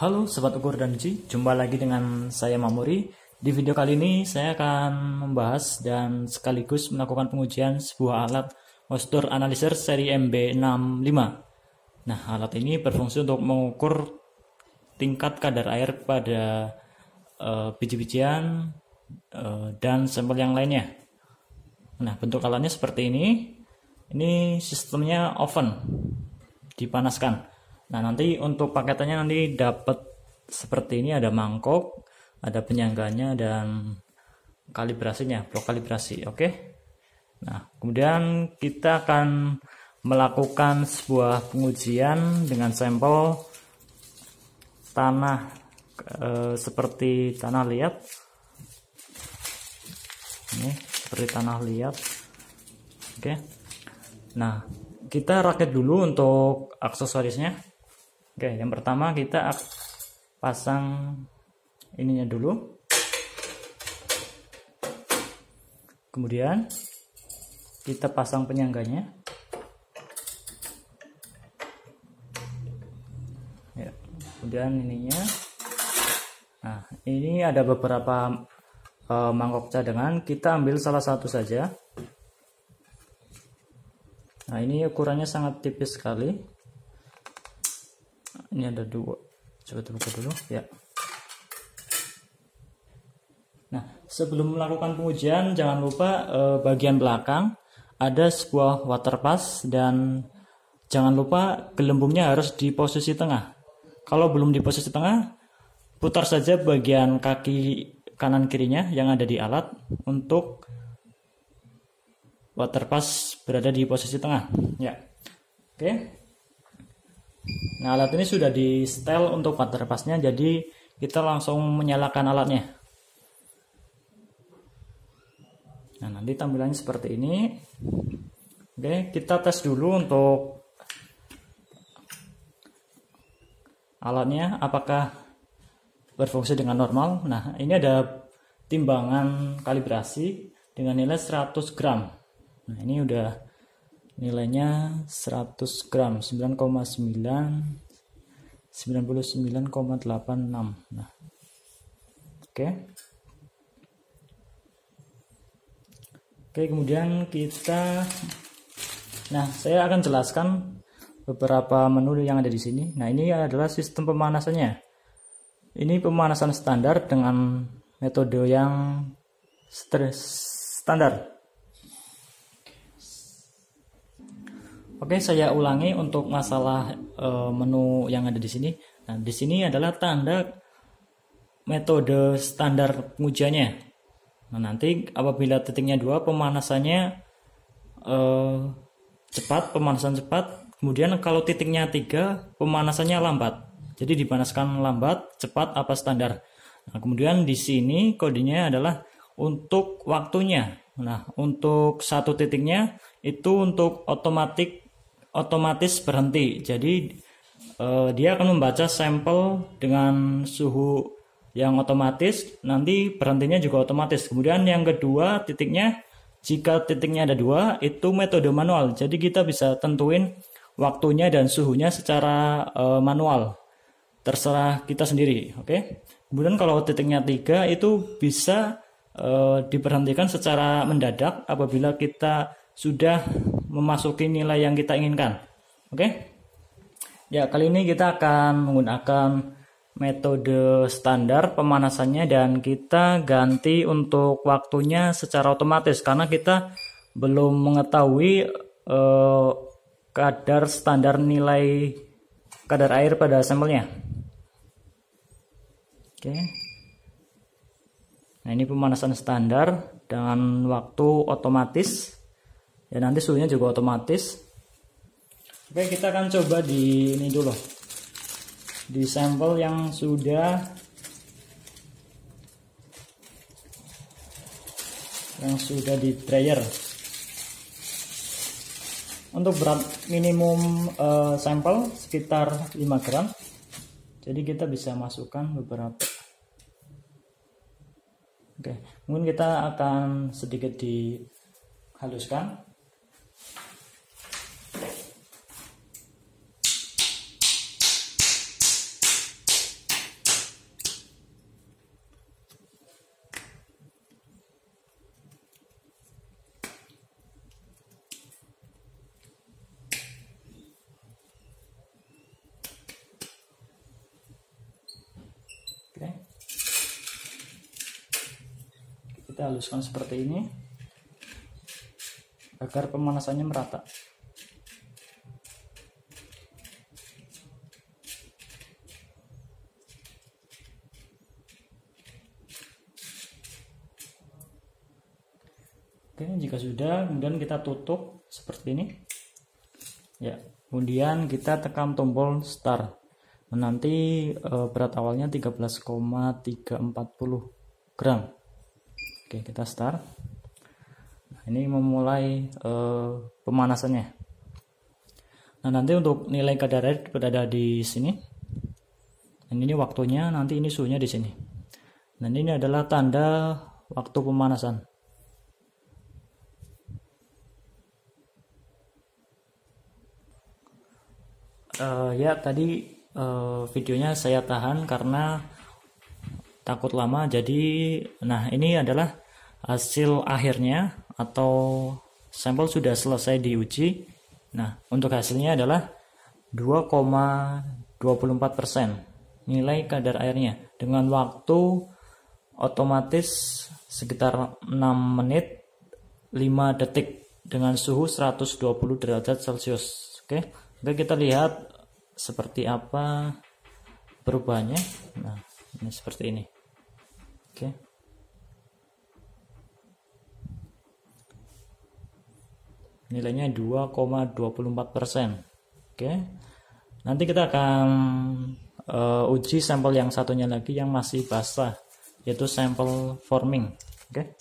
Halo Sobat Ukur dan Uji, jumpa lagi dengan saya Mamuri. Di video kali ini saya akan membahas dan sekaligus melakukan pengujian sebuah alat moisture analyzer seri MB65. Nah, alat ini berfungsi untuk mengukur tingkat kadar air pada uh, biji-bijian uh, dan sampel yang lainnya. Nah, bentuk alatnya seperti ini. Ini sistemnya oven, dipanaskan. Nah, nanti untuk paketannya nanti dapat seperti ini ada mangkok, ada penyangganya dan kalibrasinya, blok kalibrasi. Oke. Nah, kemudian kita akan melakukan sebuah pengujian dengan sampel tanah e, seperti tanah liat. Ini seperti tanah liat. Oke. Nah, kita rakit dulu untuk aksesorisnya. Oke, yang pertama kita pasang ininya dulu. Kemudian kita pasang penyangganya. Ya, kemudian ininya. Nah ini ada beberapa uh, mangkok cadangan. Kita ambil salah satu saja. Nah ini ukurannya sangat tipis sekali ini ada dua coba buka dulu ya Nah, sebelum melakukan pengujian, jangan lupa eh, bagian belakang ada sebuah water pass dan jangan lupa gelembungnya harus di posisi tengah. Kalau belum di posisi tengah, putar saja bagian kaki kanan kirinya yang ada di alat untuk water pass berada di posisi tengah. Ya, oke. Nah, alat ini sudah di setel untuk water passnya, jadi kita langsung menyalakan alatnya. Nah, nanti tampilannya seperti ini. Oke, kita tes dulu untuk alatnya apakah berfungsi dengan normal. Nah, ini ada timbangan kalibrasi dengan nilai 100 gram. Nah, ini udah nilainya 100 gram, 9,9 99,86. Nah. Oke. Oke, kemudian kita Nah, saya akan jelaskan beberapa menu yang ada di sini. Nah, ini adalah sistem pemanasannya. Ini pemanasan standar dengan metode yang standar. Oke, saya ulangi untuk masalah e, menu yang ada di sini. Nah, di sini adalah tanda metode standar pengujiannya. Nah, nanti apabila titiknya dua pemanasannya eh, cepat, pemanasan cepat. Kemudian kalau titiknya tiga pemanasannya lambat. Jadi dipanaskan lambat, cepat apa standar. Nah, kemudian di sini kodenya adalah untuk waktunya. Nah, untuk satu titiknya itu untuk otomatis otomatis berhenti. Jadi eh, dia akan membaca sampel dengan suhu yang otomatis nanti berhentinya juga otomatis kemudian yang kedua titiknya jika titiknya ada dua itu metode manual jadi kita bisa tentuin waktunya dan suhunya secara uh, manual terserah kita sendiri oke okay? kemudian kalau titiknya tiga itu bisa uh, diberhentikan secara mendadak apabila kita sudah memasuki nilai yang kita inginkan oke okay? ya kali ini kita akan menggunakan metode standar pemanasannya dan kita ganti untuk waktunya secara otomatis karena kita belum mengetahui eh, kadar standar nilai kadar air pada sampelnya. Oke. Nah, ini pemanasan standar dengan waktu otomatis. Ya nanti suhunya juga otomatis. Oke, kita akan coba di ini dulu. Di sampel yang sudah. Yang sudah di dryer. Untuk berat minimum uh, sampel sekitar 5 gram. Jadi kita bisa masukkan beberapa. Oke mungkin kita akan sedikit dihaluskan kita haluskan seperti ini agar pemanasannya merata Oke, jika sudah, kemudian kita tutup seperti ini. Ya, kemudian kita tekan tombol start. Nanti e, berat awalnya 13,340 gram. Oke, kita start. Nah, ini memulai e, pemanasannya. Nah, nanti untuk nilai kadar air berada di sini. Dan ini waktunya, nanti ini suhunya di sini. Dan ini adalah tanda waktu pemanasan. uh, ya tadi uh, videonya saya tahan karena takut lama. Jadi nah ini adalah hasil akhirnya atau sampel sudah selesai diuji. Nah untuk hasilnya adalah 2,24% nilai kadar airnya. Dengan waktu otomatis sekitar 6 menit 5 detik dengan suhu 120 derajat celcius. Oke Oke kita lihat seperti apa perubahannya. Nah ini seperti ini oke. Nilainya 2,24 persen. Oke. Nanti kita akan uh, uji sampel yang satunya lagi yang masih basah yaitu sampel forming. Oke